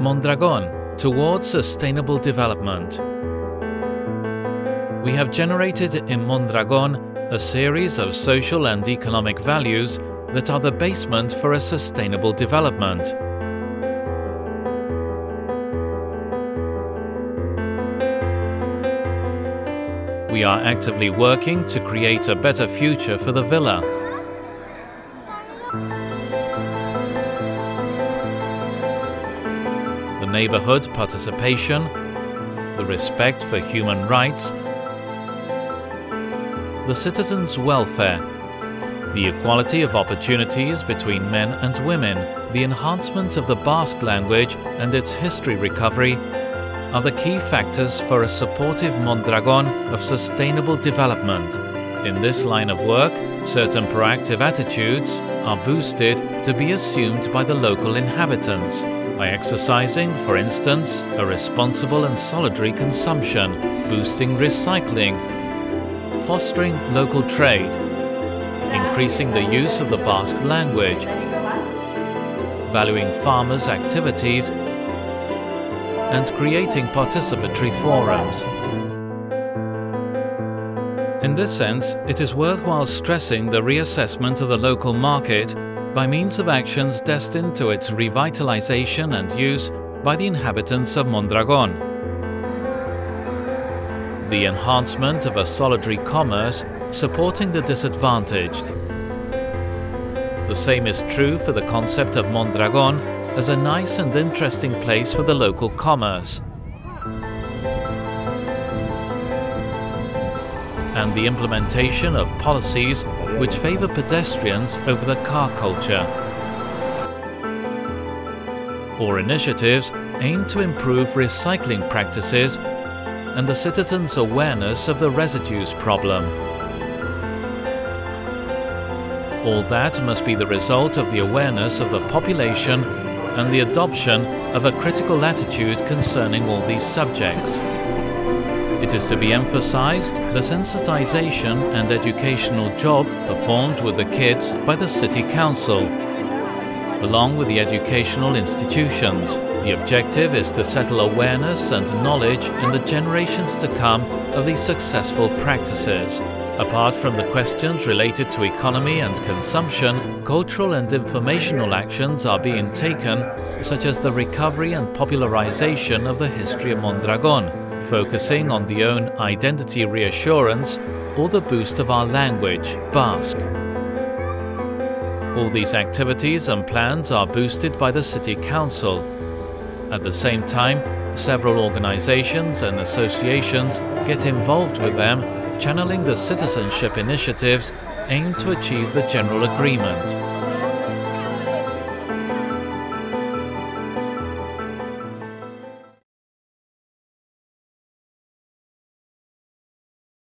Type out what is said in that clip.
Mondragon towards sustainable development. We have generated in Mondragon a series of social and economic values that are the basement for a sustainable development. We are actively working to create a better future for the villa. Neighborhood participation, the respect for human rights, the citizens' welfare, the equality of opportunities between men and women, the enhancement of the Basque language and its history recovery are the key factors for a supportive Mondragon of sustainable development. In this line of work, certain proactive attitudes are boosted to be assumed by the local inhabitants by exercising, for instance, a responsible and solidary consumption, boosting recycling, fostering local trade, increasing the use of the Basque language, valuing farmers' activities and creating participatory forums. In this sense, it is worthwhile stressing the reassessment of the local market by means of actions destined to its revitalization and use by the inhabitants of Mondragon. The enhancement of a solidary commerce supporting the disadvantaged. The same is true for the concept of Mondragon as a nice and interesting place for the local commerce. And the implementation of policies which favor pedestrians over the car culture. Or initiatives aimed to improve recycling practices and the citizens' awareness of the residues problem. All that must be the result of the awareness of the population and the adoption of a critical attitude concerning all these subjects. It is to be emphasized the sensitization and educational job performed with the kids by the City Council, along with the educational institutions. The objective is to settle awareness and knowledge in the generations to come of these successful practices. Apart from the questions related to economy and consumption, cultural and informational actions are being taken, such as the recovery and popularization of the history of Mondragon, focusing on the own identity reassurance or the boost of our language, Basque. All these activities and plans are boosted by the City Council. At the same time, several organizations and associations get involved with them channeling the citizenship initiatives aimed to achieve the general agreement.